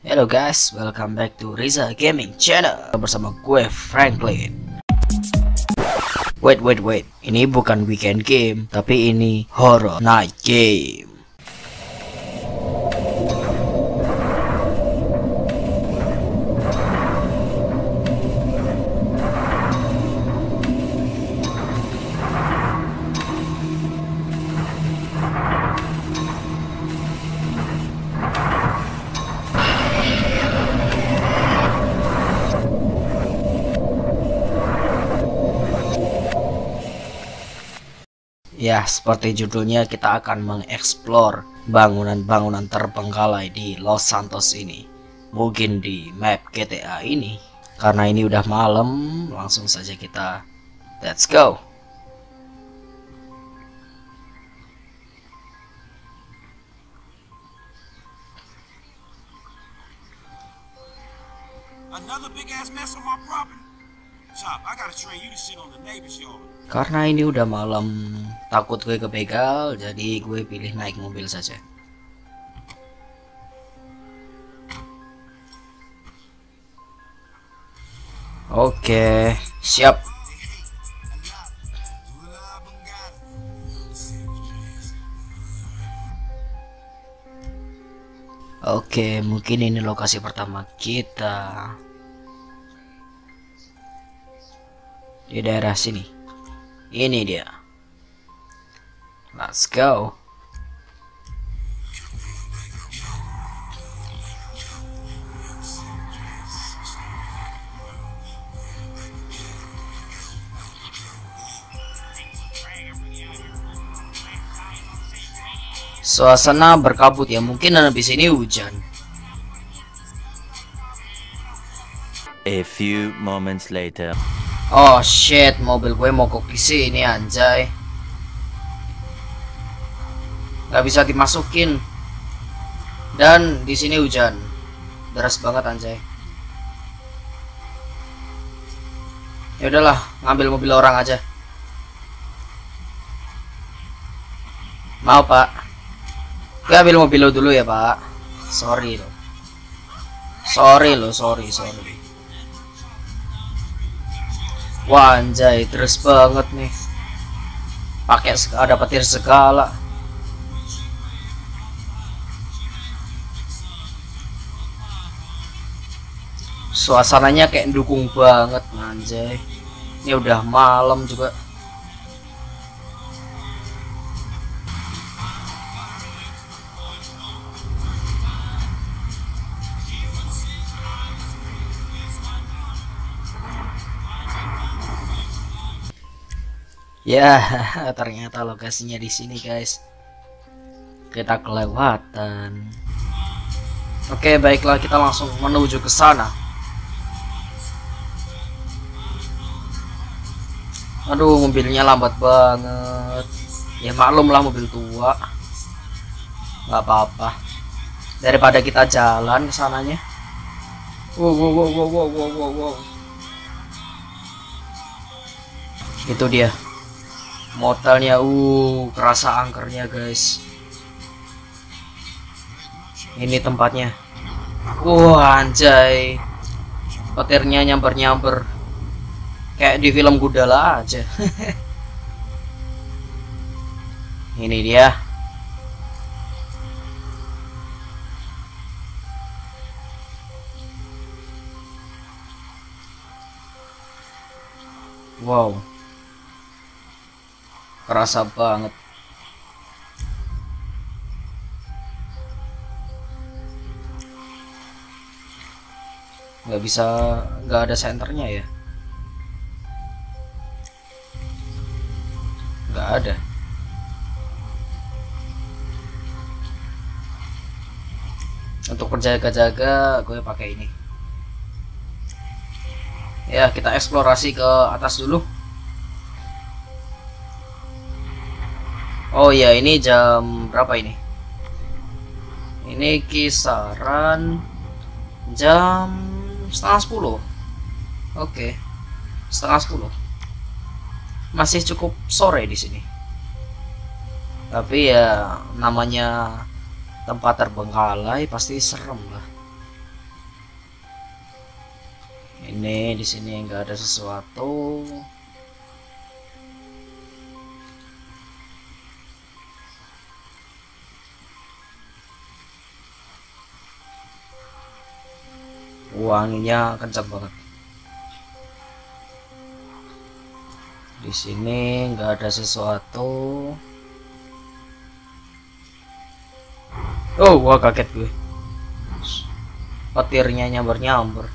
Hello guys, welcome back to Riza Gaming Channel bersama gue Franklin. Wait, wait, wait. Ini bukan weekend game, tapi ini horror night game. Ya, seperti judulnya kita akan mengeksplor bangunan-bangunan terbengkalai di Los Santos ini. Mungkin di map GTA ini. Karena ini udah malam, langsung saja kita let's go. Another big ass mess on my property? Chop, I gotta train you to shit on the neighbor's yard. Karena ini udah malam, takut gue kebegal, jadi gue pilih naik mobil saja. Oke, siap. Oke, mungkin ini lokasi pertama kita. Di daerah sini. Ini dia. Let's go. Suasana berkabut ya, mungkin habis ini hujan. A few moments later. Oh shit, mobil gue mogok di sini anjay. Gak bisa dimasukin. Dan di sini hujan. Deras banget anjay. Ya udahlah, ngambil mobil orang aja. Mau, Pak. Gue ambil mobil lo dulu ya, Pak. Sorry lo. Sorry lo, sorry, sorry. Wah anjay, terus banget nih. Pakai ada petir segala. Suasananya kayak dukung banget anjay. Ini udah malam juga. Ya, ternyata lokasinya di sini, guys. Kita kelewatan. Oke, baiklah kita langsung menuju ke sana. Aduh, mobilnya lambat banget. Ya maklum lah mobil tua. Gak apa-apa. Daripada kita jalan ke sananya. Wow, wow, wow, wow, wow, wow. Itu dia motelnya uh kerasa angkernya guys. Ini tempatnya. Wah anjay. Petirnya nyamber nyamber kayak di film Gudala aja. Ini dia. Wow kerasa banget. Nggak bisa nggak ada senternya ya? Nggak ada. Untuk berjaga-jaga gue pakai ini. Ya kita eksplorasi ke atas dulu Oh ya ini jam berapa ini? Ini kisaran jam setengah sepuluh. Oke, setengah sepuluh. Masih cukup sore di sini. Tapi ya namanya tempat terbengkalai pasti serem lah. ini di sini nggak ada sesuatu wanginya kencang banget. Di sini nggak ada sesuatu. Oh gua kaget gue. Petirnya nyamber nyamber.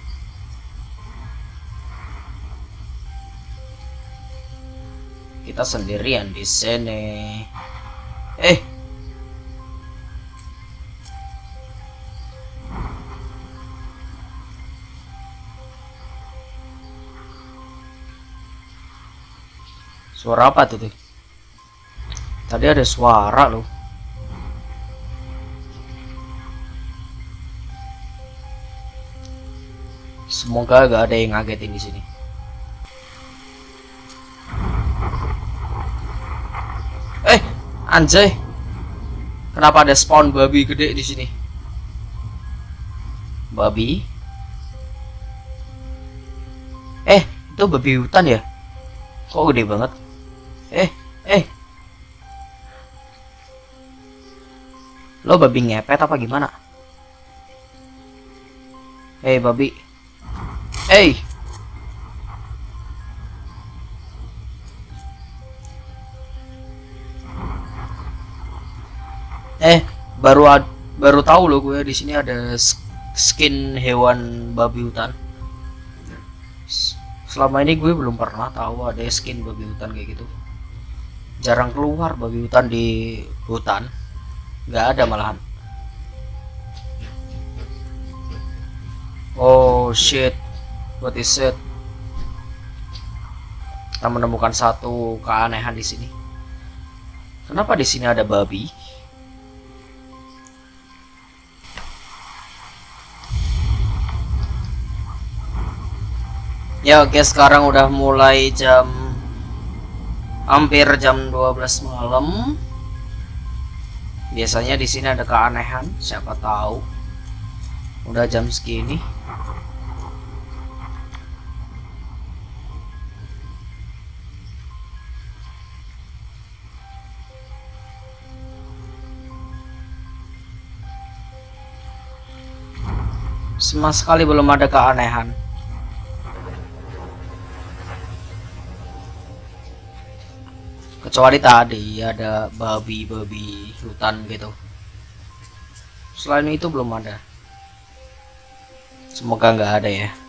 Kita sendirian di sini. Eh Suara apa tuh? Tadi ada suara loh. Semoga gak ada yang ngagetin di sini. Eh, anjay. Kenapa ada spawn babi gede di sini? Babi? Eh, itu babi hutan ya? Kok gede banget? Eh, eh. Lo babi ngepet apa gimana? Hei babi. Hei. Eh, baru ad- baru tahu lo gue di sini ada skin hewan babi hutan. Selama ini gue belum pernah tahu ada skin babi hutan kayak gitu. Jarang keluar babi hutan di hutan. Nggak ada malahan. Oh shit. What is it? Kita menemukan satu keanehan di sini. Kenapa di sini ada babi? Ya oke sekarang udah mulai jam hampir jam 12 malam. Biasanya di sini ada keanehan, siapa tahu. Udah jam segini. Sama sekali belum ada keanehan. Kecuali tadi ada babi-babi hutan gitu. Selain itu belum ada. Semoga nggak ada ya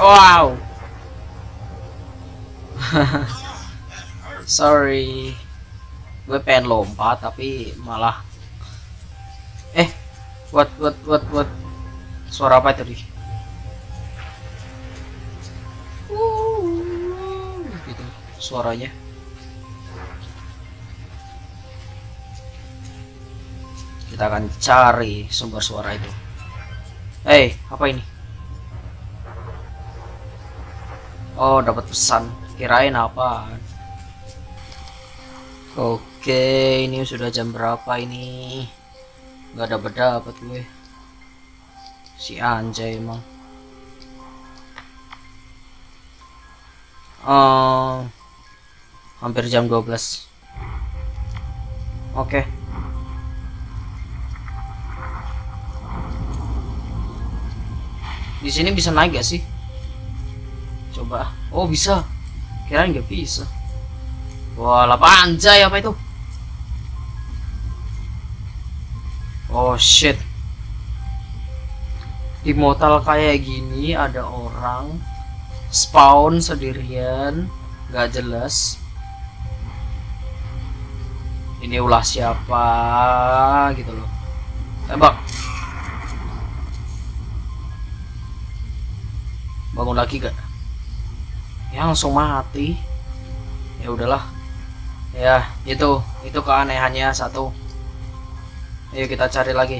wow. Sorry. Gue pengen lompat tapi malah eh what what what what? Suara apa tadi? Gitu suaranya. Kita akan cari sumber suara itu. Eh apa ini Oh, dapat pesan. Kirain apa? Oke, ini sudah jam berapa ini? Gak dapat dapat gue. Si anjay emang. Oh, hampir jam 12. Oke. Di sini bisa naik gak sih? Coba oh bisa. Kirain nggak bisa. Wah apa anjay apa itu? Oh shit. Di motel kayak gini ada orang spawn sendirian. Nggak jelas. Ini ulah siapa gitu loh. Tembak. Bangun lagi gak ya langsung mati. Ya udahlah. Ya itu itu keanehannya satu. Ayo kita cari lagi